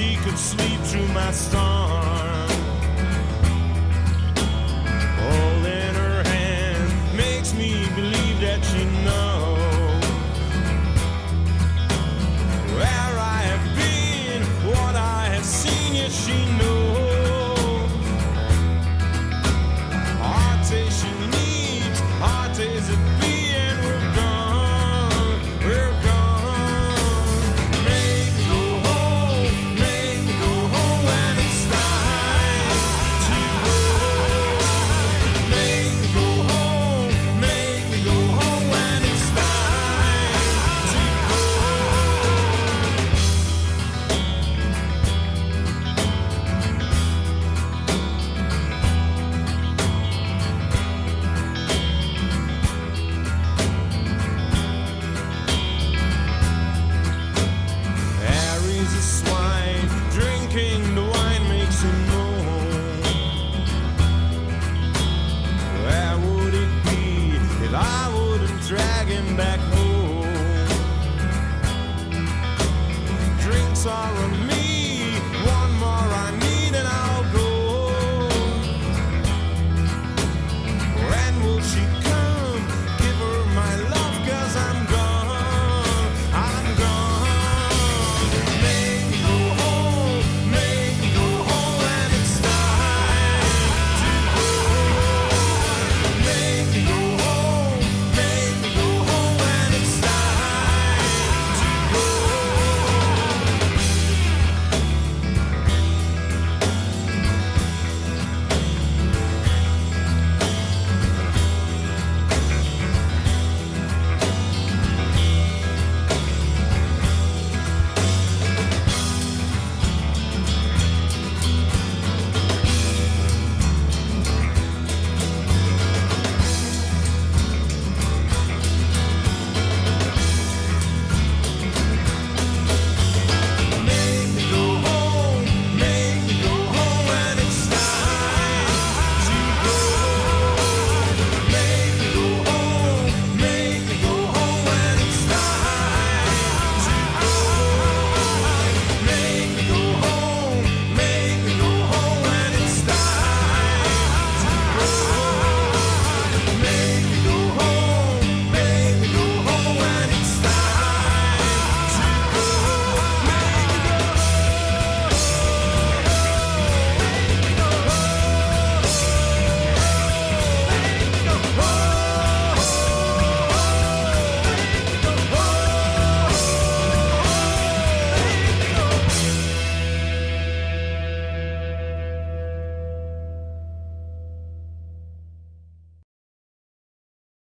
she could sleep through my storm. are a mean